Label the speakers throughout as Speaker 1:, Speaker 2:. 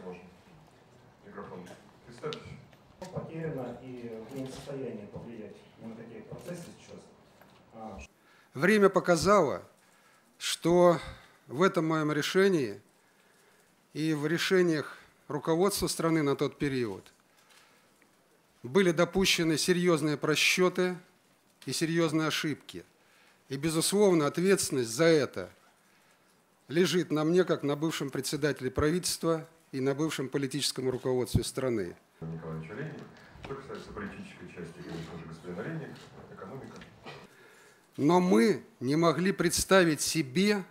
Speaker 1: если можно. Микрофон. Представьте. Потеряно и не состоянии повлиять на такие процессы сейчас. А,
Speaker 2: Время показало, что в этом моем решении и в решениях руководства страны на тот период были допущены серьезные просчеты и серьезные ошибки. И, безусловно, ответственность за это лежит на мне, как на бывшем председателе правительства и на бывшем политическом руководстве страны.
Speaker 3: Николаевича Ленина. Что касается политической части, конечно же, господина Ленина, экономика.
Speaker 2: Но мы не могли представить себе,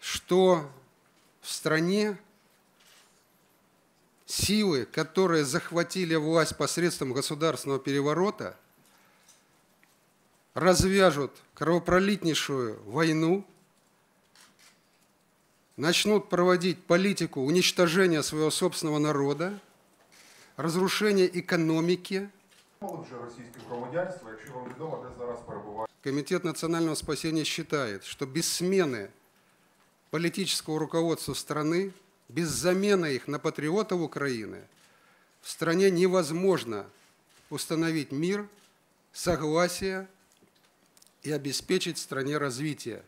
Speaker 2: что в стране силы, которые захватили власть посредством государственного переворота, развяжут кровопролитнейшую войну, начнут проводить политику уничтожения своего собственного народа, разрушения экономики.
Speaker 3: Молодше російське громадянство, якщо вам відомо, де зараз перебуває.
Speaker 2: Комитет национального спасения считает, что без смены политического руководства страны, без замены их на патриотов Украины, в стране невозможно установить мир, согласие и обеспечить стране развитие.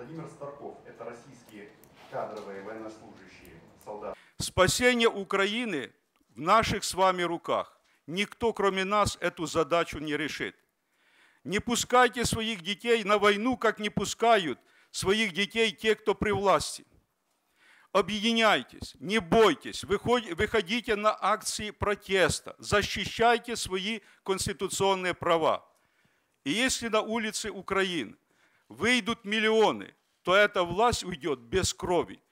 Speaker 4: Владимир Старков – это российские кадровые военнослужащие, солдаты.
Speaker 5: Спасение Украины в наших с вами руках. Никто, кроме нас, эту задачу не решит. Не пускайте своих детей на войну, как не пускают своих детей те, кто при власти. Объединяйтесь, не бойтесь, выходи- выходите на акции протеста, защищайте свои конституционные права. И если на улице Украины выйдут миллионы, то эта власть уйдет без крови.